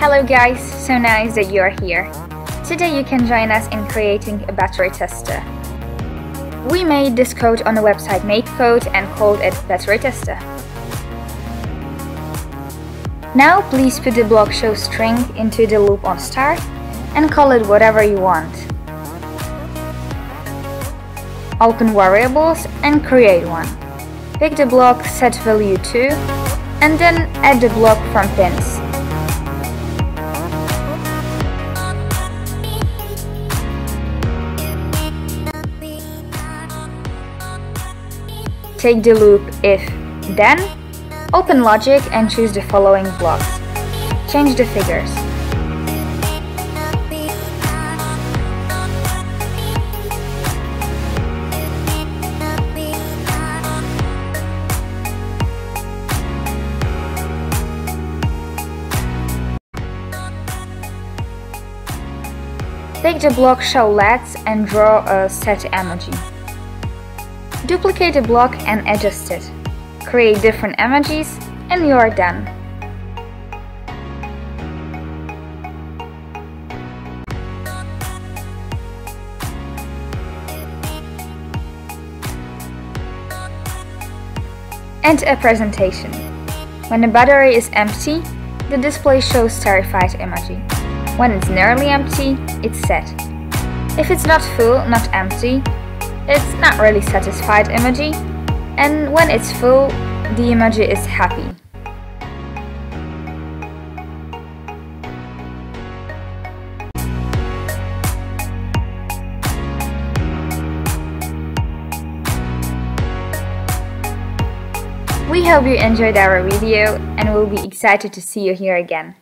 Hello guys, so nice that you are here. Today you can join us in creating a battery tester. We made this code on the website MakeCode and called it Battery Tester. Now please put the block show string into the loop on start and call it whatever you want. Open variables and create one. Pick the block set value to and then add the block from pins. Take the loop if, then, open logic and choose the following blocks. Change the figures. Take the block show LEDs and draw a set emoji. Duplicate the block and adjust it. Create different emojis and you are done. And a presentation. When the battery is empty, the display shows terrified emoji. When it's nearly empty, it's set. If it's not full, not empty, it's not really satisfied emoji. And when it's full, the emoji is happy. We hope you enjoyed our video and we'll be excited to see you here again.